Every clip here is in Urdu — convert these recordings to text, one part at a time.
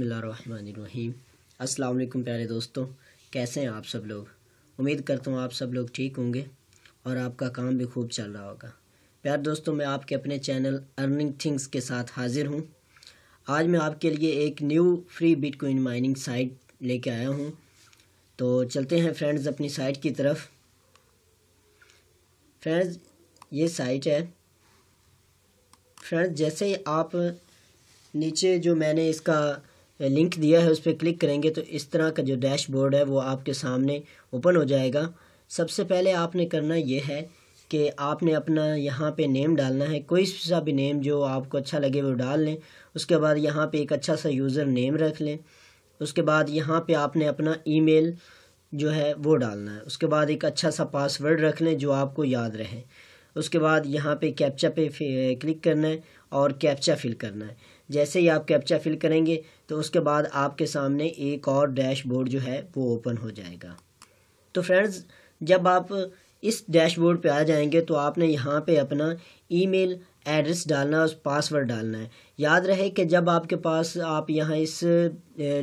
بسم اللہ الرحمن الرحیم۔ السلام علیکم پیارے دوستوں کیسے ہیں آپ سب لوگ؟ امید کرتا ہوں آپ سب لوگ ٹھیک ہوں گے اور آپ کا کام بھی خوب چل رہا ہوگا۔ پیار دوستوں میں آپ کے اپنے چینل ارننگ تھنگس کے ساتھ حاضر ہوں۔ آج میں آپ کے لیے ایک new free bitcoin mining site لے کے آیا ہوں۔ تو چلتے ہیں فرینڈز اپنی سائٹ کی طرف۔ فرینڈز، یہ سائٹ ہے۔ فرینڈز، جیسے آپ نیچے جو میں نے اس کا لنک دیا ہے، اس پہ کلک کریں گے تو اس طرح کا جو ڈیش بورڈ ہے وہ آپ کے سامنے اوپن ہو جائے گا۔ سب سے پہلے آپ نے کرنا یہ ہے کہ آپ نے اپنا یہاں پہ نیم ڈالنا ہے۔ کوئی سا بھی نیم جو آپ کو اچھا لگے وہ ڈال لیں۔ اس کے بعد یہاں پہ ایک اچھا سا یوزر نیم رکھ لیں۔ اس کے بعد یہاں پہ آپ نے اپنا ای میل جو ہے وہ ڈالنا ہے۔ اس کے بعد ایک اچھا سا پاس ورڈ رکھ لیں جو آپ کو یاد رہے۔ اس کے بعد یہاں پہ کیپچا پہ کلک کرنا ہے اور کیپچا فل کرنا ہے۔ جیسے ہی آپ کیپچا فل کریں گے، تو اس کے بعد آپ کے سامنے ایک اور ڈیش بورڈ جو ہے، وہ اوپن ہو جائے گا۔ تو فرینڈز جب آپ اس ڈیش بورڈ پہ آ جائیں گے، تو آپ نے یہاں پہ اپنا ای میل ایڈریس ڈالنا ہے اس پاس ورڈ ڈالنا ہے۔ یاد رہے کہ جب آپ کے پاس آپ یہاں اس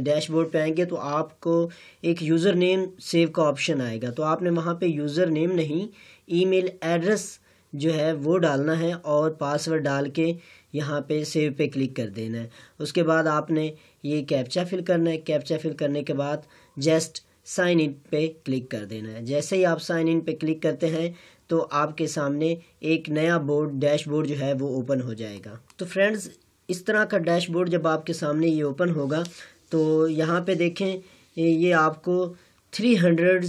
ڈیش بورڈ پہ آئیں گے، تو آپ کو ایک یوزر نیم سیو کا آپشن آئے گا۔ تو آپ نے وہاں پہ یوزر نیم نہیں ای میل ایڈریس جو ہے، وہ ڈالنا ہے اور پاس ورڈ ڈال کے یہاں پہ سیو پہ کلک کر دینا ہے۔ اس کے بعد آپ نے یہ کیپچا فل کرنا ہے۔ کیپچا فل کرنے کے بعد جسٹ سائن ان پہ کلک کر دینا ہے۔ جیسے ہی آپ سائن ان پہ کلک کرتے ہیں تو آپ کے سامنے ایک نیا بورڈ ڈیش بورڈ جو ہے وہ اوپن ہو جائے گا۔ تو فرینڈز اس طرح کا ڈیش بورڈ جب آپ کے سامنے یہ اوپن ہوگا تو یہاں پہ دیکھیں، یہ آپ کو تھری ہنڈریڈ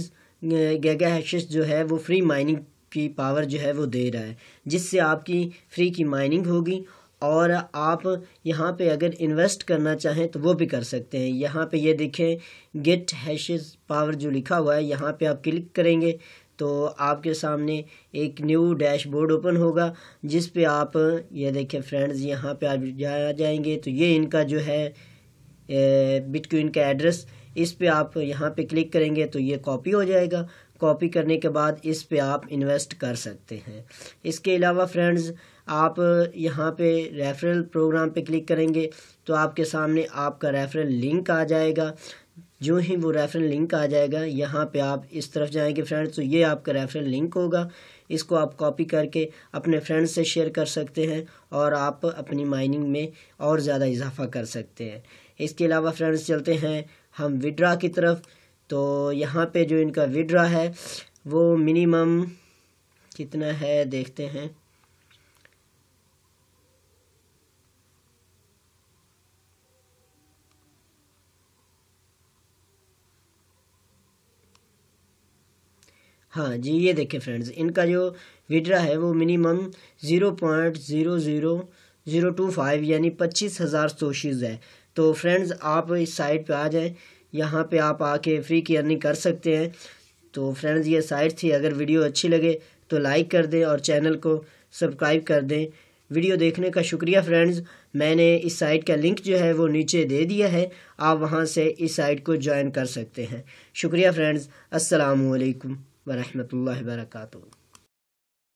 گیگا ہیشز جو ہے وہ فری مائننگ کی پاور جو ہے وہ دے رہا ہے۔ جس سے آپ کی فری کی مائننگ ہوگی اور آپ یہاں پہ اگر انویسٹ کرنا چاہیں تو وہ بھی کر سکتے ہیں۔ یہاں پہ یہ دیکھیں گیٹ ہیشز پاور جو لکھا ہوا ہے، یہاں پہ آپ کلک کریں گے تو آپ کے سامنے ایک نیو ڈیش بورڈ اوپن ہوگا، جس پہ آپ، یہ دیکھیں فرینڈز یہاں پہ آپ جا جائیں گے تو یہ ان کا جو ہے بٹ کوئن کا ایڈریس اس پہ آپ یہاں پہ کلک کریں گے تو یہ کاپی ہو جائے گا۔ کاپی کرنے کے بعد اس پہ آپ انویسٹ کر سکتے ہیں۔ اس کے علاوہ فرینڈز آپ یہاں پہ ریفرل پروگرام پہ کلک کریں گے تو آپ کے سامنے آپ کا ریفرل لنک آ جائے گا۔ جو ہی وہ ریفرل لنک آ جائے گا، یہاں پہ آپ اس طرف جائیں گے فرینڈز تو یہ آپ کا ریفرل لنک ہوگا۔ اس کو آپ کاپی کر کے اپنے فرینڈ سے شیئر کر سکتے ہیں اور آپ اپنی مائننگ میں اور زیادہ اضافہ کر سکتے ہیں۔ اس کے علاوہ فرینڈز چلتے ہیں ہم وڈرا کی طرف۔ تو یہاں پہ جو ان کا وڈرا ہے، وہ منیمم کتنا ہے دیکھتے ہیں۔ ہاں جی یہ دیکھیں فرینڈز، ان کا جو وڈرا ہے وہ minimum zero point zero zero zero two five یعنی پچیس ہزار سوشیز ہے۔ تو فرینڈز، آپ اس سائٹ پہ آ جائیں۔ یہاں پہ آپ آ کے فری کی ارننگ کر سکتے ہیں۔ تو فرینڈز یہ سائٹ تھی۔ اگر ویڈیو اچھی لگے تو لائک کر دیں اور چینل کو سبسکرائب کر دیں۔ ویڈیو دیکھنے کا شکریہ فرینڈز میں نے اس سائٹ کا لنک جو ہے وہ نیچے دے دیا ہے۔ آپ وہاں سے اس سائٹ کو جوائن کر سکتے ہیں۔ شکریہ فرینڈز السلام علیکم ورحمۃ اللہ وبرکاتہ۔